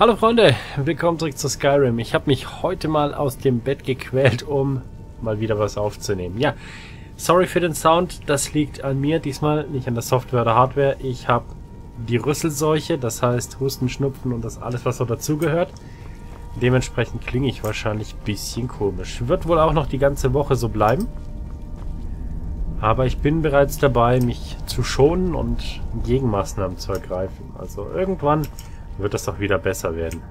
Hallo Freunde, willkommen zurück zu Skyrim. Ich habe mich heute mal aus dem Bett gequält, um mal wieder was aufzunehmen. Ja, sorry für den Sound, das liegt an mir diesmal, nicht an der Software oder Hardware. Ich habe die Rüsselseuche, das heißt Husten, Schnupfen und das alles, was so dazugehört. Dementsprechend klinge ich wahrscheinlich ein bisschen komisch. Wird wohl auch noch die ganze Woche so bleiben. Aber ich bin bereits dabei, mich zu schonen und Gegenmaßnahmen zu ergreifen. Also irgendwann wird das doch wieder besser werden.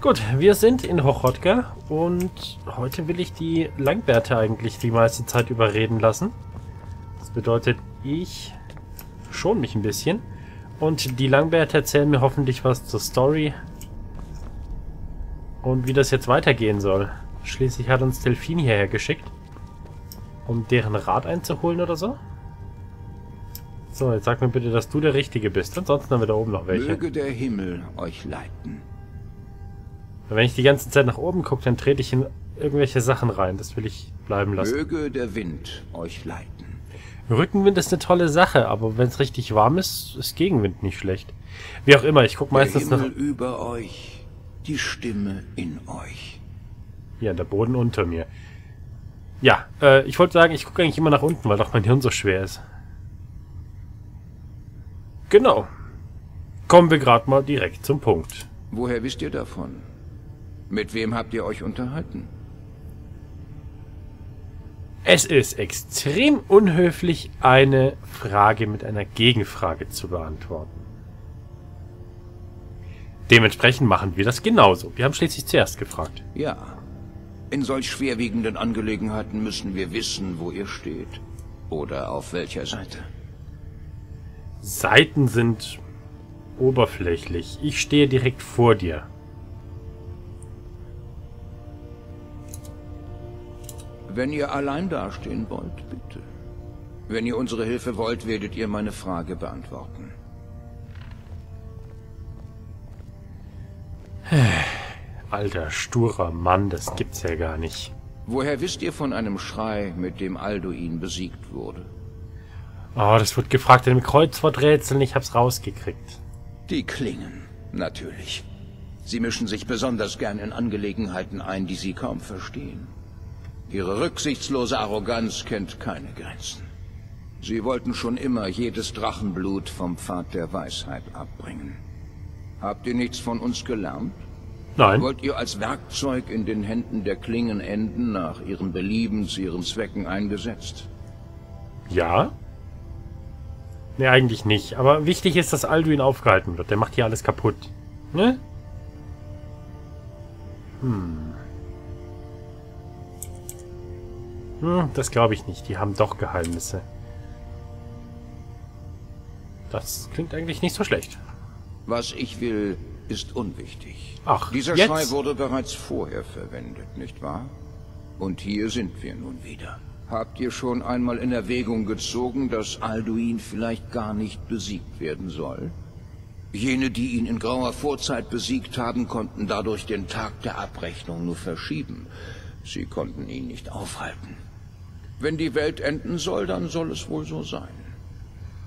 Gut, wir sind in Hochotka und heute will ich die Langbärte eigentlich die meiste Zeit überreden lassen. Das bedeutet, ich schon mich ein bisschen. Und die Langbärte erzählen mir hoffentlich was zur Story und wie das jetzt weitergehen soll. Schließlich hat uns Delfin hierher geschickt, um deren Rat einzuholen oder so. So, jetzt sag mir bitte, dass du der Richtige bist. Ansonsten haben wir da oben noch welche. Möge der Himmel euch leiten. Wenn ich die ganze Zeit nach oben gucke, dann trete ich in irgendwelche Sachen rein. Das will ich bleiben lassen. Möge der Wind euch leiten. Rückenwind ist eine tolle Sache, aber wenn es richtig warm ist, ist Gegenwind nicht schlecht. Wie auch immer, ich gucke meistens der nach... Himmel über euch, die Stimme in euch. Ja, der Boden unter mir. Ja, äh, ich wollte sagen, ich gucke eigentlich immer nach unten, weil doch mein Hirn so schwer ist. Genau. Kommen wir gerade mal direkt zum Punkt. Woher wisst ihr davon? Mit wem habt ihr euch unterhalten? Es ist extrem unhöflich, eine Frage mit einer Gegenfrage zu beantworten. Dementsprechend machen wir das genauso. Wir haben schließlich zuerst gefragt. Ja. In solch schwerwiegenden Angelegenheiten müssen wir wissen, wo ihr steht. Oder auf welcher Seite. Seiten sind oberflächlich. Ich stehe direkt vor dir. Wenn ihr allein dastehen wollt, bitte. Wenn ihr unsere Hilfe wollt, werdet ihr meine Frage beantworten. Alter, sturer Mann, das gibt's ja gar nicht. Woher wisst ihr von einem Schrei, mit dem Alduin besiegt wurde? Oh, das wird gefragt in einem Kreuzworträtsel, ich hab's rausgekriegt. Die Klingen, natürlich. Sie mischen sich besonders gern in Angelegenheiten ein, die sie kaum verstehen. Ihre rücksichtslose Arroganz kennt keine Grenzen. Sie wollten schon immer jedes Drachenblut vom Pfad der Weisheit abbringen. Habt ihr nichts von uns gelernt? Nein. Wollt ihr als Werkzeug in den Händen der Klingen enden, nach ihrem Belieben zu ihren Zwecken eingesetzt? Ja? Ne, eigentlich nicht. Aber wichtig ist, dass Alduin aufgehalten wird. Der macht hier alles kaputt. Ne? Hm. Hm, das glaube ich nicht. Die haben doch Geheimnisse. Das klingt eigentlich nicht so schlecht. Was ich will, ist unwichtig. Ach, Dieser jetzt? Schrei wurde bereits vorher verwendet, nicht wahr? Und hier sind wir nun wieder. Habt ihr schon einmal in Erwägung gezogen, dass Alduin vielleicht gar nicht besiegt werden soll? Jene, die ihn in grauer Vorzeit besiegt haben, konnten dadurch den Tag der Abrechnung nur verschieben. Sie konnten ihn nicht aufhalten. Wenn die Welt enden soll, dann soll es wohl so sein.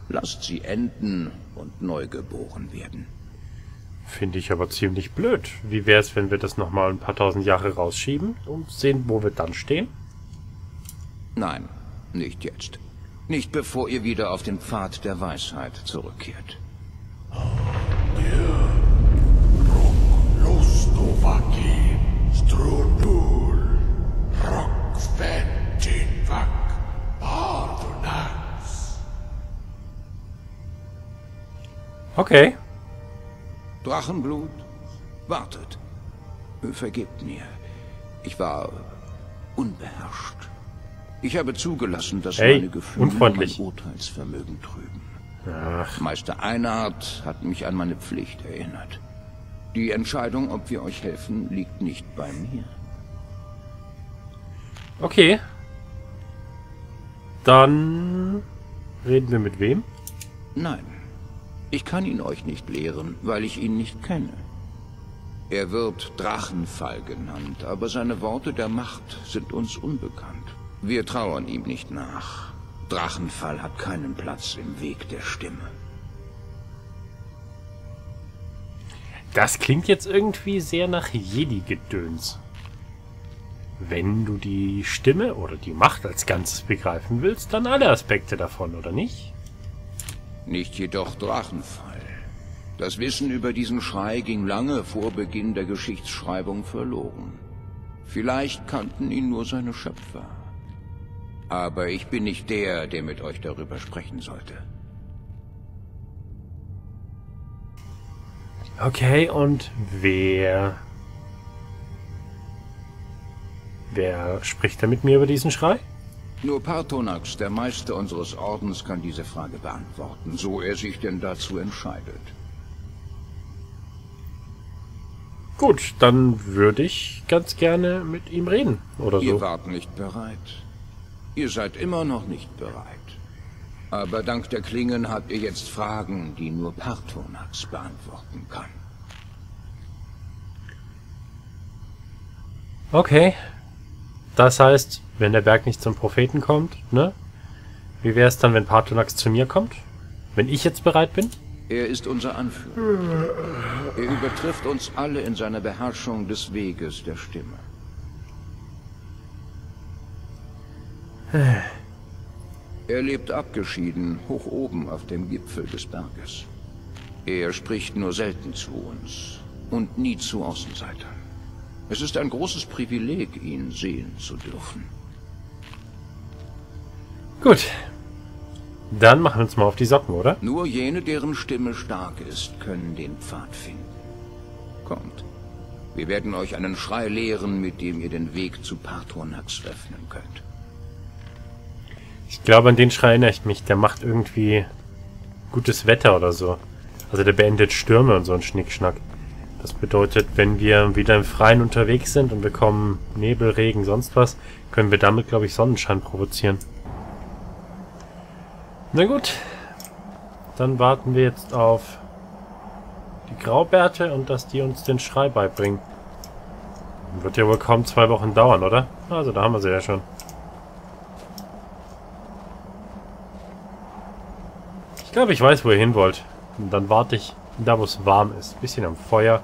Lasst sie enden und neu geboren werden. Finde ich aber ziemlich blöd. Wie wäre es, wenn wir das nochmal ein paar tausend Jahre rausschieben und sehen, wo wir dann stehen? Nein, nicht jetzt. Nicht bevor ihr wieder auf den Pfad der Weisheit zurückkehrt. Okay. Drachenblut, wartet. Vergebt mir. Ich war unbeherrscht. Ich habe zugelassen, dass Hey, meine Gefühle unfreundlich. mein Urteilsvermögen trüben. Ach, Meister Einhard hat mich an meine Pflicht erinnert. Die Entscheidung, ob wir euch helfen, liegt nicht bei mir. okay. Dann reden wir mit wem? Nein, ich kann ihn euch nicht lehren, weil ich ihn nicht kenne. Er wird Drachenfall genannt, aber seine Worte der Macht sind uns unbekannt. Wir trauern ihm nicht nach. Drachenfall hat keinen Platz im Weg der Stimme. Das klingt jetzt irgendwie sehr nach Jedi-Gedöns. Wenn du die Stimme oder die Macht als Ganzes begreifen willst, dann alle Aspekte davon, oder nicht? Nicht jedoch Drachenfall. Das Wissen über diesen Schrei ging lange vor Beginn der Geschichtsschreibung verloren. Vielleicht kannten ihn nur seine Schöpfer. Aber ich bin nicht der, der mit euch darüber sprechen sollte. Okay, und wer... Wer spricht da mit mir über diesen Schrei? Nur Partonax, der Meister unseres Ordens, kann diese Frage beantworten, so er sich denn dazu entscheidet. Gut, dann würde ich ganz gerne mit ihm reden, oder so. Ihr wart nicht bereit. Ihr seid immer noch nicht bereit. Aber dank der Klingen habt ihr jetzt Fragen, die nur Partonax beantworten kann. Okay. Das heißt, wenn der Berg nicht zum Propheten kommt, ne? Wie wäre es dann, wenn Partonax zu mir kommt? Wenn ich jetzt bereit bin? Er ist unser Anführer. Er übertrifft uns alle in seiner Beherrschung des Weges der Stimme. Er lebt abgeschieden, hoch oben auf dem Gipfel des Berges. Er spricht nur selten zu uns und nie zu Außenseitern. Es ist ein großes Privileg, ihn sehen zu dürfen. Gut. Dann machen wir uns mal auf die Socken, oder? Nur jene, deren Stimme stark ist, können den Pfad finden. Kommt. Wir werden euch einen Schrei lehren, mit dem ihr den Weg zu Partornax öffnen könnt. Ich glaube, an den Schrei erinnere ich mich. Der macht irgendwie gutes Wetter oder so. Also der beendet Stürme und so ein Schnickschnack. Das bedeutet, wenn wir wieder im Freien unterwegs sind und bekommen Nebel, Regen, sonst was, können wir damit, glaube ich, Sonnenschein provozieren. Na gut. Dann warten wir jetzt auf die Graubärte und dass die uns den Schrei beibringen. Wird ja wohl kaum zwei Wochen dauern, oder? Also da haben wir sie ja schon. Ich glaube, ich weiß, wo ihr hin wollt. Und dann warte ich da, wo es warm ist. Bisschen am Feuer.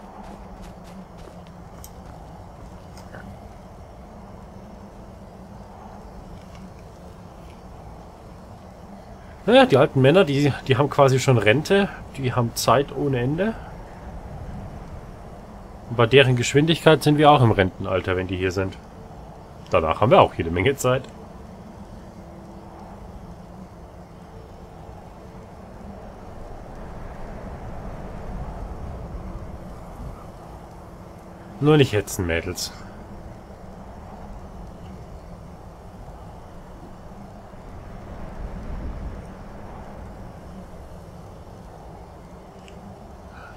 Naja, die alten Männer, die, die haben quasi schon Rente. Die haben Zeit ohne Ende. Und bei deren Geschwindigkeit sind wir auch im Rentenalter, wenn die hier sind. Danach haben wir auch jede Menge Zeit. Nur nicht hetzen, Mädels.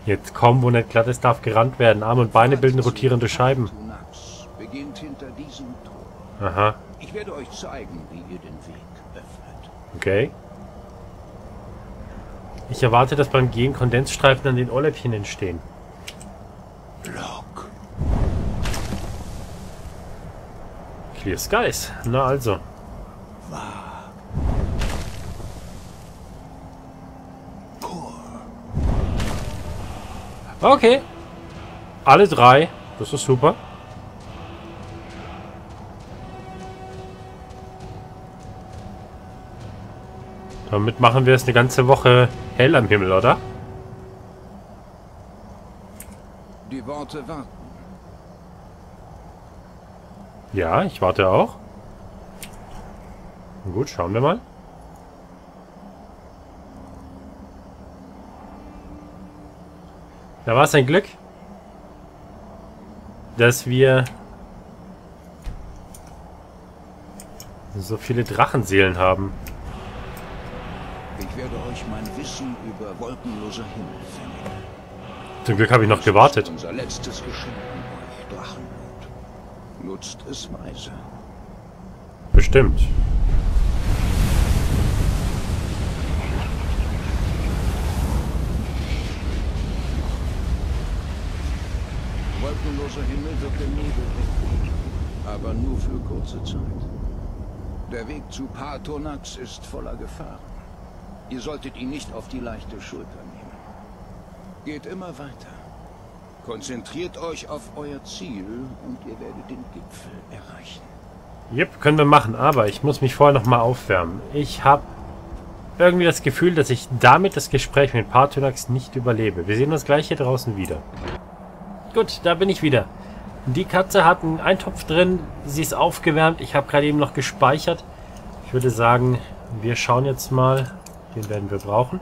Jetzt komm, wo nicht glatt ist, darf gerannt werden. Arme und Beine bilden rotierende Scheiben. Aha, Ich werde euch zeigen, wie ihr den Weg öffnet. okay. Ich erwarte, dass beim Gehen Kondensstreifen an den Ohrläppchen entstehen. Lock. Clear Skies. Na also. Okay. Alle drei. Das ist super. Damit machen wir es eine ganze Woche hell am Himmel, oder? Die Worte warten. Ja, ich warte auch. Gut, schauen wir mal. Da war es ein Glück, dass wir so viele Drachenseelen haben. Ich werde euch mein Wissen über wolkenloser Himmel vermitteln. Zum Glück habe ich noch gewartet. Unser letztes Geschenk. Nutzt es weise. Bestimmt. Wolkenloser Himmel wird den Nebel wegbringen, aber nur für kurze Zeit. Der Weg zu Partonax ist voller Gefahren. Ihr solltet ihn nicht auf die leichte Schulter nehmen. Geht immer weiter. Konzentriert euch auf euer Ziel und ihr werdet den Gipfel erreichen. Jep, können wir machen, aber ich muss mich vorher nochmal aufwärmen. Ich habe irgendwie das Gefühl, dass ich damit das Gespräch mit Partonax nicht überlebe. Wir sehen uns gleich hier draußen wieder. Gut, da bin ich wieder. Die Katze hat einen Eintopf drin, sie ist aufgewärmt. Ich habe gerade eben noch gespeichert. Ich würde sagen, wir schauen jetzt mal, den werden wir brauchen,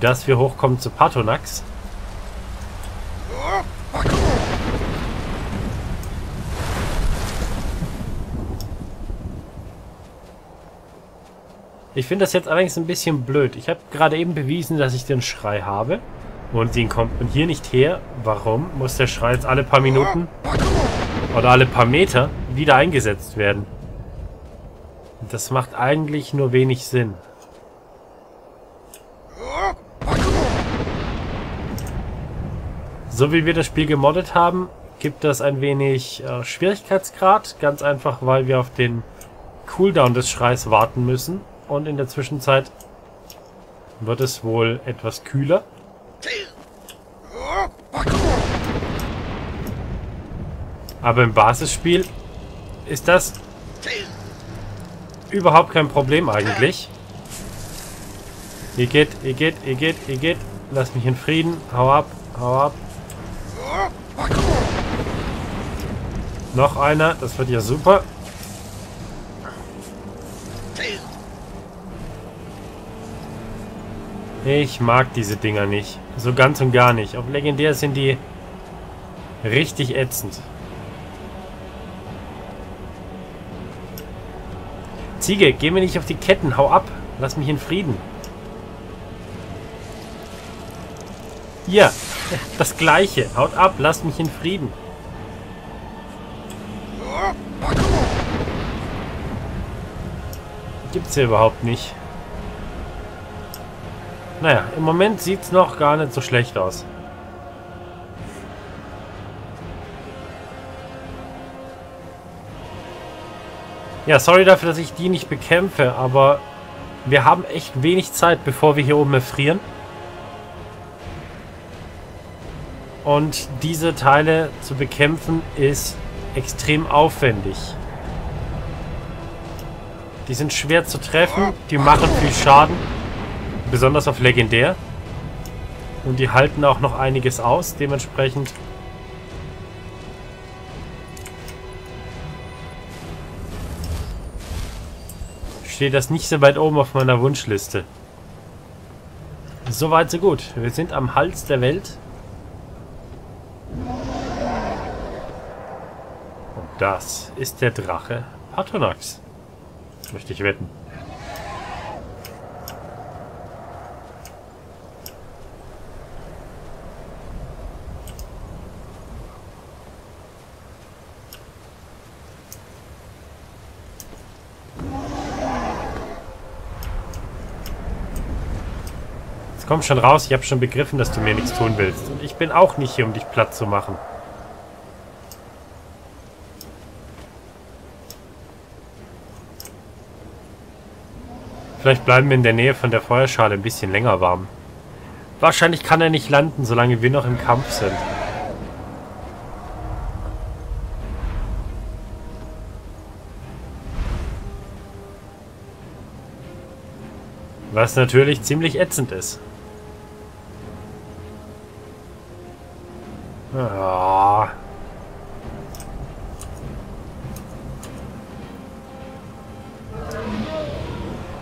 dass wir hochkommen zu Partonax. Ich finde das jetzt allerdings ein bisschen blöd. Ich habe gerade eben bewiesen, dass ich den Schrei habe. Und den kommt man hier nicht her. Warum muss der Schrei jetzt alle paar Minuten oder alle paar Meter wieder eingesetzt werden? Das macht eigentlich nur wenig Sinn. So wie wir das Spiel gemoddet haben, gibt das ein wenig äh, Schwierigkeitsgrad. Ganz einfach, weil wir auf den Cooldown des Schreis warten müssen. Und in der Zwischenzeit wird es wohl etwas kühler. Aber im Basisspiel ist das überhaupt kein Problem eigentlich. Ihr geht, ihr geht, ihr geht, ihr geht. Lass mich in Frieden. Hau ab, hau ab. Noch einer, das wird ja super. Ich mag diese Dinger nicht. So ganz und gar nicht. Auf Legendär sind die richtig ätzend. Ziege, geh mir nicht auf die Ketten. Hau ab. Lass mich in Frieden. Hier. Das gleiche. Haut ab. Lass mich in Frieden. Gibt's hier überhaupt nicht. Naja, im Moment sieht es noch gar nicht so schlecht aus. Ja, sorry dafür, dass ich die nicht bekämpfe, aber wir haben echt wenig Zeit, bevor wir hier oben erfrieren. Und diese Teile zu bekämpfen ist extrem aufwendig. Die sind schwer zu treffen, die machen viel Schaden. Besonders auf Legendär. Und die halten auch noch einiges aus. Dementsprechend steht das nicht so weit oben auf meiner Wunschliste. Soweit so gut. Wir sind am Hals der Welt. Und das ist der Drache Patronax. Möchte ich wetten. Komm schon raus, ich habe schon begriffen, dass du mir nichts tun willst. Und ich bin auch nicht hier, um dich platt zu machen. Vielleicht bleiben wir in der Nähe von der Feuerschale ein bisschen länger warm. Wahrscheinlich kann er nicht landen, solange wir noch im Kampf sind. Was natürlich ziemlich ätzend ist. Ja.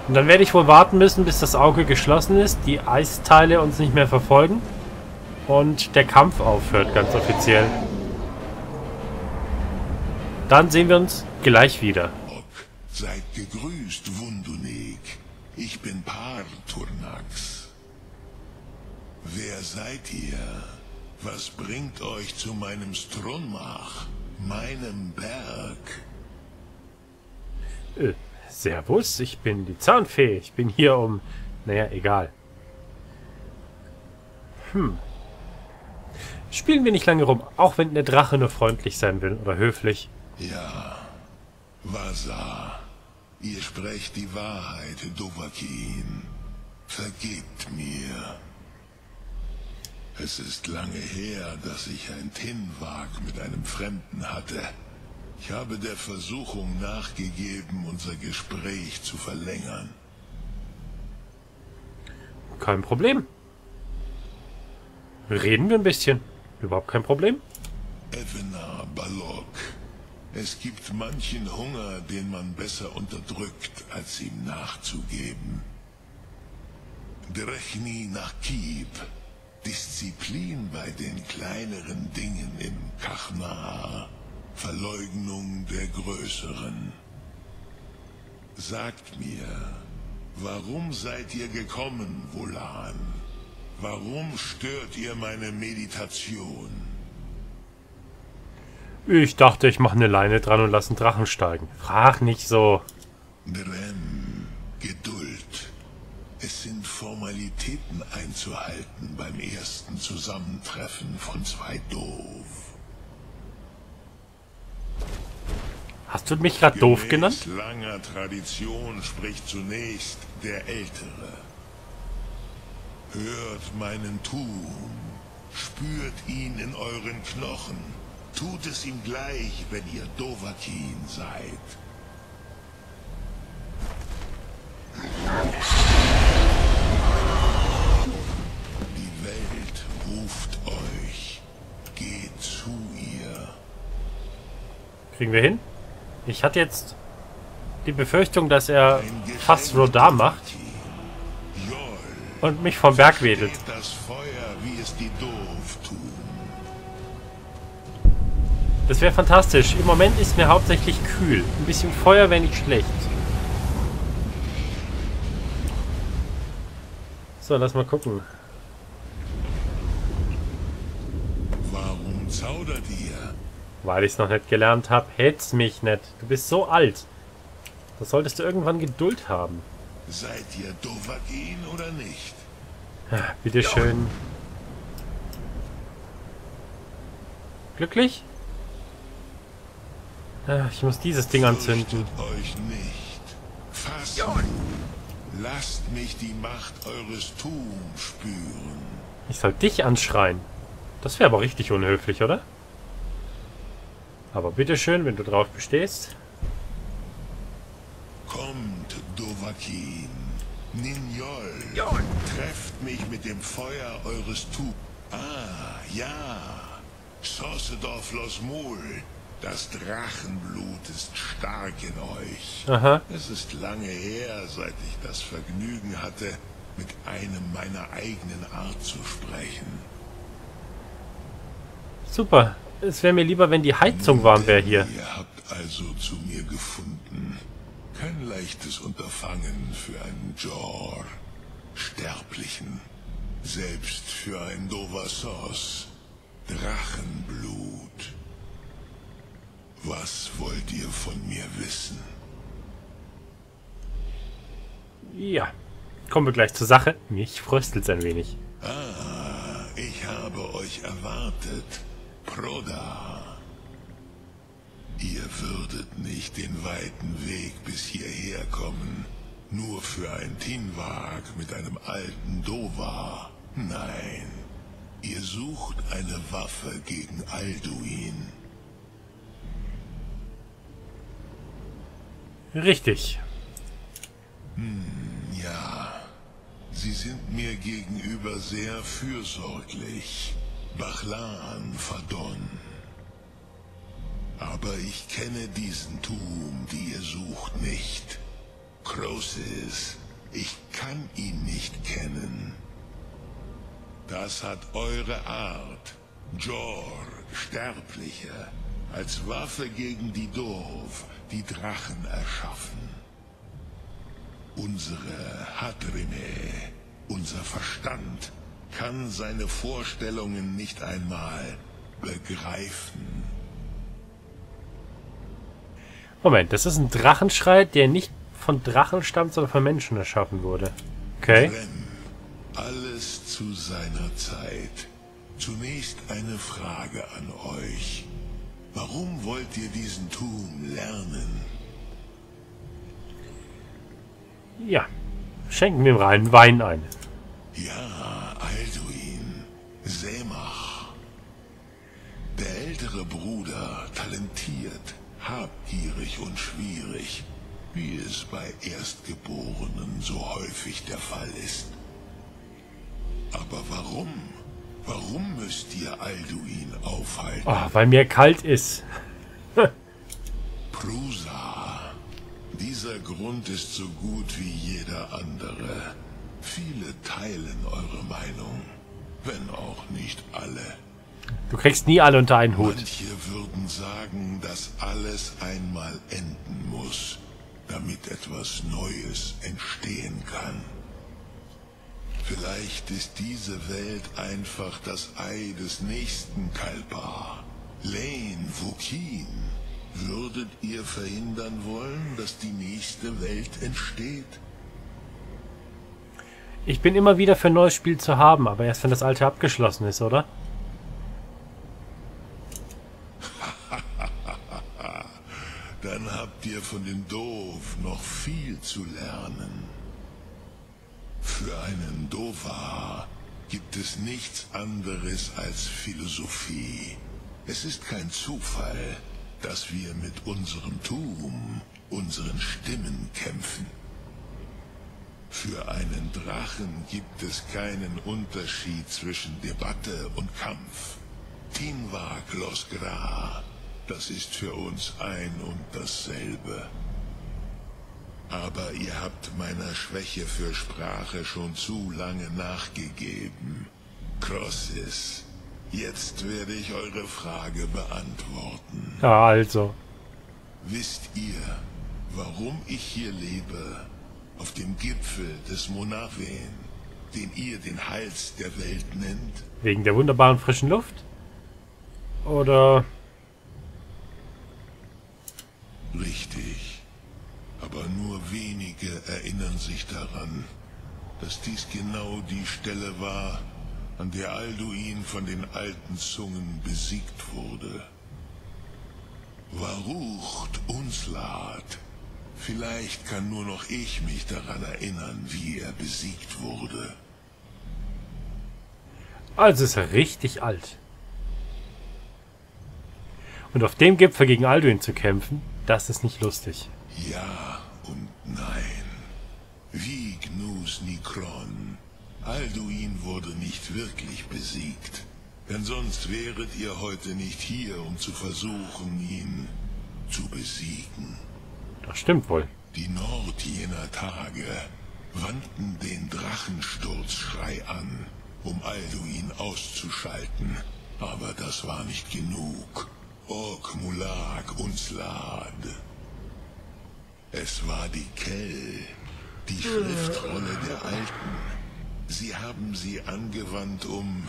Und dann werde ich wohl warten müssen, bis das Auge geschlossen ist, die Eisteile uns nicht mehr verfolgen und der Kampf aufhört, ganz offiziell. Dann sehen wir uns gleich wieder. Seid gegrüßt, Wundunik. Ich bin Parturnax. Wer seid ihr? Was bringt euch zu meinem Strunmach, meinem Berg? Äh, servus, ich bin die Zahnfee. Ich bin hier um... Naja, egal. Hm. Spielen wir nicht lange rum, auch wenn der Drache nur freundlich sein will oder höflich. Ja, Vasa. Ihr sprecht die Wahrheit, Dovahkiin. Vergebt mir. Es ist lange her, dass ich ein Tinwag mit einem Fremden hatte. Ich habe der Versuchung nachgegeben, unser Gespräch zu verlängern. Kein Problem. Reden wir ein bisschen. Überhaupt kein Problem. Evena Balok. Es gibt manchen Hunger, den man besser unterdrückt, als ihm nachzugeben. Drechni nach Kieb. Disziplin bei den kleineren Dingen im Kachna. Verleugnung der größeren. Sagt mir, warum seid ihr gekommen, Volan? Warum stört ihr meine Meditation? Ich dachte, ich mache eine Leine dran und lasse einen Drachen steigen. Frag nicht so. Drem, Geduld. Es sind Formalitäten einzuhalten beim ersten Zusammentreffen von zwei Doof. Hast du mich gerade doof genannt? langer Tradition spricht zunächst der Ältere. Hört meinen Tun, spürt ihn in euren Knochen, tut es ihm gleich, wenn ihr Dovahkiin seid. Kriegen wir hin? Ich hatte jetzt die Befürchtung, dass er fast Rodar macht und mich vom Berg wedelt. Das wäre fantastisch. Im Moment ist mir hauptsächlich kühl. Ein bisschen Feuer wäre nicht schlecht. So, lass mal gucken. Warum zaudert ihr? Weil ich es noch nicht gelernt habe, hetz mich nicht. Du bist so alt. Da solltest du irgendwann Geduld haben. Seid ihr Dovahkiin oder nicht? Ah, Bitteschön. Glücklich? Ah, Ich muss dieses Ding anzünden. Euch nicht. Fasst Lasst mich die Macht eures Tums spüren. Ich soll dich anschreien. Das wäre aber richtig unhöflich, oder? Aber bitteschön, wenn du drauf bestehst. Kommt, Dovahkiin. Ninjol. Trefft mich mit dem Feuer eures Tums. Ah, ja. Sossedorf Losmul. Das Drachenblut ist stark in euch. Aha. Es ist lange her, seit ich das Vergnügen hatte, mit einem meiner eigenen Art zu sprechen. Super. Es wäre mir lieber, wenn die Heizung warm wäre hier. Ihr habt also zu mir gefunden. Kein leichtes Unterfangen für einen Jor. Sterblichen. Selbst für ein Dovassos. Drachenblut. Was wollt ihr von mir wissen? Ja. Kommen wir gleich zur Sache. Mich fröstelt's ein wenig. Ah, ich habe euch erwartet. Proda. Ihr würdet nicht den weiten Weg bis hierher kommen. Nur für ein Tinwag mit einem alten Dova. Nein. Ihr sucht eine Waffe gegen Alduin. Richtig. Ja, Sie sind mir gegenüber sehr fürsorglich. Bachlan Fadon. Aber ich kenne diesen Tum, die ihr sucht, nicht. Crosis, ich kann ihn nicht kennen. Das hat eure Art, Jor, Sterbliche, als Waffe gegen die Doof, die Drachen erschaffen. Unsere Hadrime, unser Verstand, kann seine Vorstellungen nicht einmal begreifen. Moment, das ist ein Drachenschrei, der nicht von Drachen stammt, sondern von Menschen erschaffen wurde. Okay. Rem, alles zu seiner Zeit. Zunächst eine Frage an euch. Warum wollt ihr diesen Tum lernen? Ja. Schenken wir ihm reinen Wein ein. Ja, Alduin. Semach. Der ältere Bruder, talentiert, habgierig und schwierig, wie es bei Erstgeborenen so häufig der Fall ist. Aber warum? Warum müsst ihr Alduin aufhalten? Oh, weil mir kalt ist. Prusa. Dieser Grund ist so gut wie jeder andere. Viele teilen eure Meinung, wenn auch nicht alle. Du kriegst nie alle unter einen Hut. Manche würden sagen, dass alles einmal enden muss, damit etwas Neues entstehen kann. Vielleicht ist diese Welt einfach das Ei des nächsten Kalbar. Lane Vukin. Würdet ihr verhindern wollen, dass die nächste Welt entsteht? Ich bin immer wieder für ein neues Spiel zu haben, aber erst wenn das alte abgeschlossen ist, oder? Dann habt ihr von den Doof noch viel zu lernen. Für einen Dova gibt es nichts anderes als Philosophie. Es ist kein Zufall, dass wir mit unserem Tum, unseren Stimmen kämpfen. Für einen Drachen gibt es keinen Unterschied zwischen Debatte und Kampf. Tinwa Glosgra, das ist für uns ein und dasselbe. Aber ihr habt meiner Schwäche für Sprache schon zu lange nachgegeben. Crossis, jetzt werde ich eure Frage beantworten. Ja, also. Wisst ihr, warum ich hier lebe? Auf dem Gipfel des Monaven, den ihr den Hals der Welt nennt? Wegen der wunderbaren frischen Luft? Oder... Richtig. Aber nur wenige erinnern sich daran, dass dies genau die Stelle war, an der Alduin von den alten Zungen besiegt wurde. Warucht Unslad. Vielleicht kann nur noch ich mich daran erinnern, wie er besiegt wurde. Also ist er richtig alt. Und auf dem Gipfel gegen Alduin zu kämpfen, das ist nicht lustig. Ja und nein. Wie Gnus Nikron. Alduin wurde nicht wirklich besiegt. Denn sonst wäret ihr heute nicht hier, um zu versuchen, ihn zu besiegen. Das stimmt wohl. Die Nord jener Tage wandten den Drachensturzschrei an, um Alduin auszuschalten. Aber das war nicht genug. Ork Mulag Unslad. Es war die Kell, die Schriftrolle der Alten. Sie haben sie angewandt, um,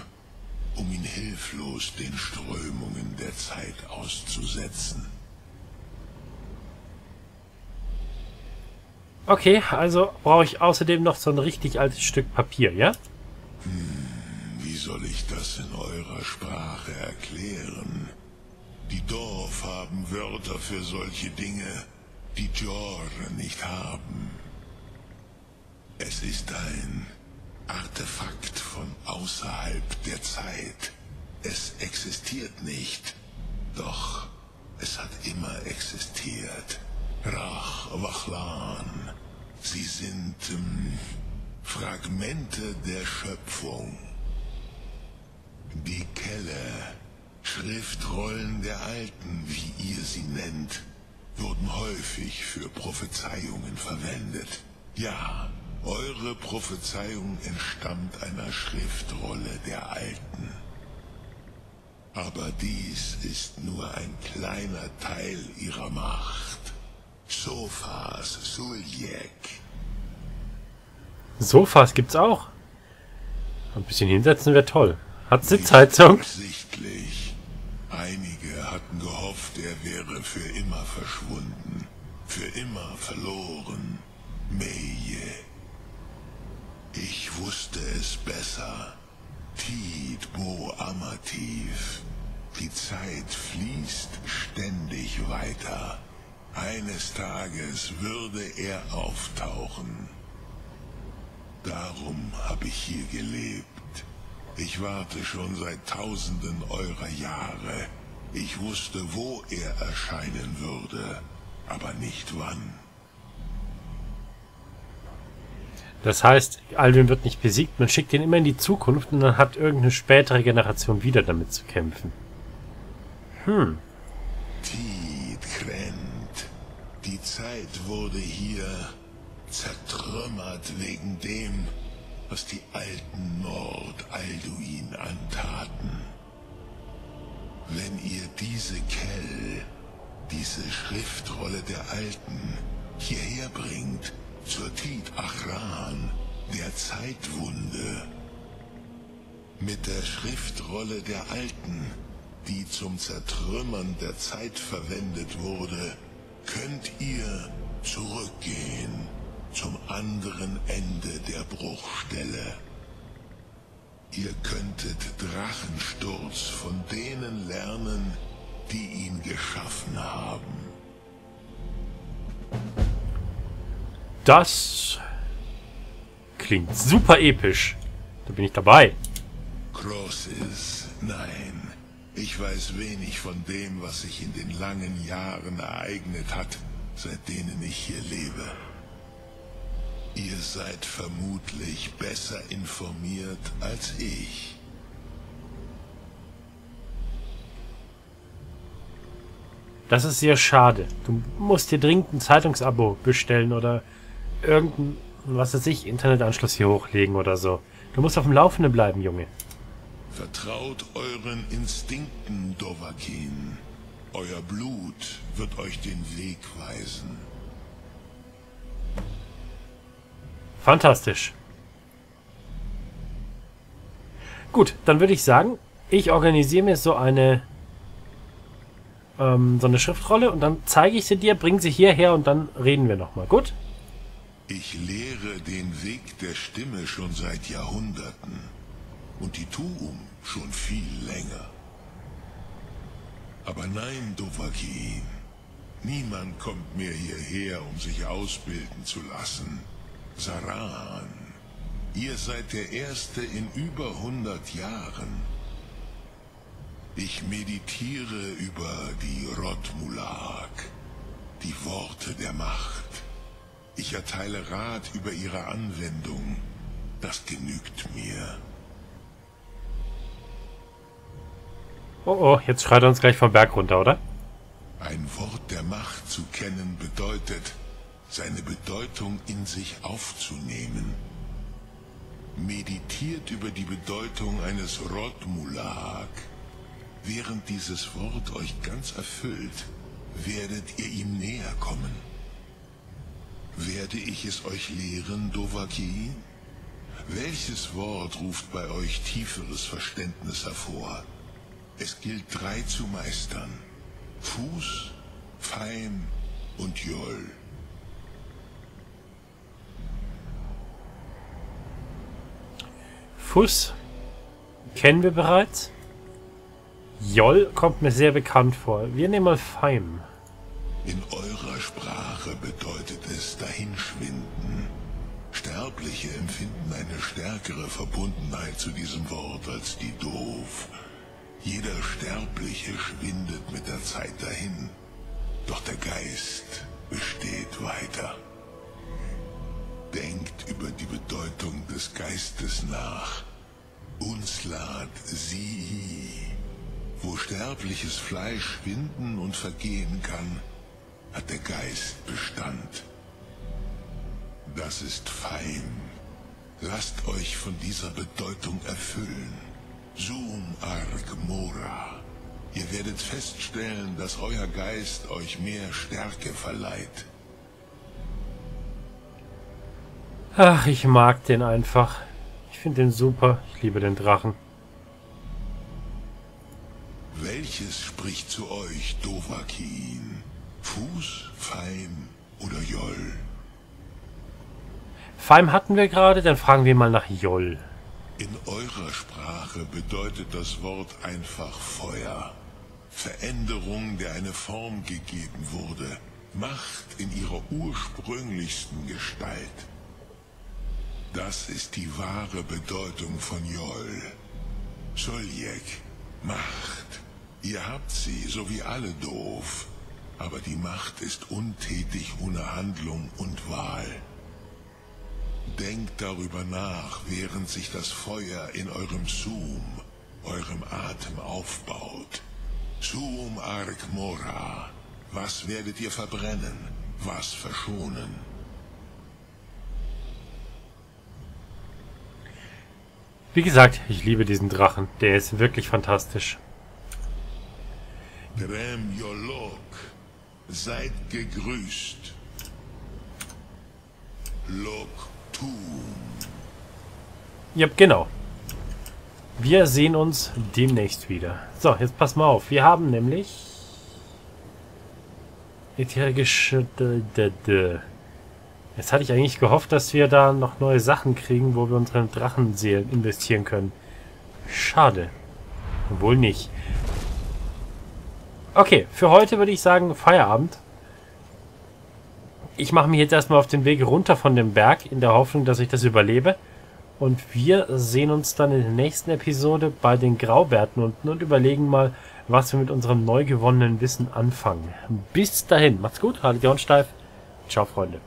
um ihn hilflos den Strömungen der Zeit auszusetzen. Okay, also brauche ich außerdem noch so ein richtig altes Stück Papier, ja? Wie soll ich das in eurer Sprache erklären? Die Dorf haben Wörter für solche Dinge, die Jore nicht haben. Es ist ein Artefakt von außerhalb der Zeit. Es existiert nicht, doch es hat immer existiert. Rach Wachlan. Sie sind ähm, Fragmente der Schöpfung. Die Kelle, Schriftrollen der Alten, wie ihr sie nennt, wurden häufig für Prophezeiungen verwendet. Ja, eure Prophezeiung entstammt einer Schriftrolle der Alten. Aber dies ist nur ein kleiner Teil ihrer Macht. Sofas Suljek. Sofas gibt's auch. Ein bisschen hinsetzen wäre toll. Hat Sitzheizung? Sichtlich. Einige hatten gehofft, er wäre für immer verschwunden. Für immer verloren. Meje. Ich wusste es besser. Tid Bo Amativ. Die Zeit fließt ständig weiter. Eines Tages würde er auftauchen. Darum habe ich hier gelebt. Ich warte schon seit tausenden eurer Jahre. Ich wusste, wo er erscheinen würde, aber nicht wann. Das heißt, Alduin wird nicht besiegt, man schickt ihn immer in die Zukunft und dann hat irgendeine spätere Generation wieder damit zu kämpfen. Hm. Krent. Die Zeit wurde hier zertrümmert wegen dem, was die alten Nord-Alduin antaten. Wenn ihr diese Kell, diese Schriftrolle der Alten, hierher bringt, zur Tid Achran, der Zeitwunde, mit der Schriftrolle der Alten, die zum Zertrümmern der Zeit verwendet wurde, könnt ihr zurückgehen zum anderen Ende der Bruchstelle. Ihr könntet Drachensturz von denen lernen, die ihn geschaffen haben. Das klingt super episch. Da bin ich dabei. Crosses, nein. Ich weiß wenig von dem, was sich in den langen Jahren ereignet hat, seit denen ich hier lebe. Ihr seid vermutlich besser informiert als ich. Das ist sehr schade. Du musst dir dringend ein Zeitungsabo bestellen oder irgendein, was weiß ich, Internetanschluss hier hochlegen oder so. Du musst auf dem Laufenden bleiben, Junge. Vertraut euren Instinkten, Dovahkin. Euer Blut wird euch den Weg weisen. Fantastisch. Gut, dann würde ich sagen, ich organisiere mir so eine ähm, so eine Schriftrolle und dann zeige ich sie dir, bring sie hierher und dann reden wir nochmal. Gut? Ich lehre den Weg der Stimme schon seit Jahrhunderten und die Tuum schon viel länger. Aber nein, Dovahkin, niemand kommt mehr hierher, um sich ausbilden zu lassen. Saran, ihr seid der Erste in über hundert Jahren. Ich meditiere über die Rotmulak, die Worte der Macht. Ich erteile Rat über ihre Anwendung. Das genügt mir. Oh oh, jetzt schreit er uns gleich vom Berg runter, oder? Ein Wort der Macht zu kennen bedeutet, seine Bedeutung in sich aufzunehmen. Meditiert über die Bedeutung eines Rotmulak. Während dieses Wort euch ganz erfüllt, werdet ihr ihm näher kommen. Werde ich es euch lehren, Dovaki? Welches Wort ruft bei euch tieferes Verständnis hervor? Es gilt drei zu meistern. Fuß, Feim und Joll. Fuß kennen wir bereits. Joll kommt mir sehr bekannt vor. Wir nehmen mal Feim. In eurer Sprache bedeutet es dahinschwinden. Sterbliche empfinden eine stärkere Verbundenheit zu diesem Wort als die Doof. Jeder Sterbliche schwindet mit der Zeit dahin, doch der Geist besteht weiter. Denkt über die Bedeutung des Geistes nach. Unslat sie, wo sterbliches Fleisch schwinden und vergehen kann, hat der Geist Bestand. Das ist fein. Lasst euch von dieser Bedeutung erfüllen. Zoom Ark Mora. Ihr werdet feststellen, dass euer Geist euch mehr Stärke verleiht. Ach, ich mag den einfach. Ich finde den super. Ich liebe den Drachen. Welches spricht zu euch, Dovahkin? Fuß, Feim oder Joll? Feim hatten wir gerade, dann fragen wir mal nach Joll. In eurer Sprache bedeutet das Wort einfach Feuer. Veränderung, der eine Form gegeben wurde. Macht in ihrer ursprünglichsten Gestalt. Das ist die wahre Bedeutung von Joll. Schuljek, Macht. Ihr habt sie, so wie alle doof. Aber die Macht ist untätig ohne Handlung und Wahl. Denkt darüber nach, während sich das Feuer in eurem Zoom, eurem Atem aufbaut. Zoom Ark Mora. Was werdet ihr verbrennen? Was verschonen? Wie gesagt, ich liebe diesen Drachen. Der ist wirklich fantastisch. Grem Yolok, seid gegrüßt. Lok. Ja, genau. Wir sehen uns demnächst wieder. So, jetzt pass mal auf. Wir haben nämlich... Ätherische... Jetzt hatte ich eigentlich gehofft, dass wir da noch neue Sachen kriegen, wo wir unsere Drachenseelen investieren können. Schade. Wohl nicht. Okay, für heute würde ich sagen Feierabend. Ich mache mich jetzt erstmal auf den Weg runter von dem Berg, in der Hoffnung, dass ich das überlebe. Und wir sehen uns dann in der nächsten Episode bei den Graubärten unten und überlegen mal, was wir mit unserem neu gewonnenen Wissen anfangen. Bis dahin, macht's gut, haltet die Ohren steif. Ciao, Freunde.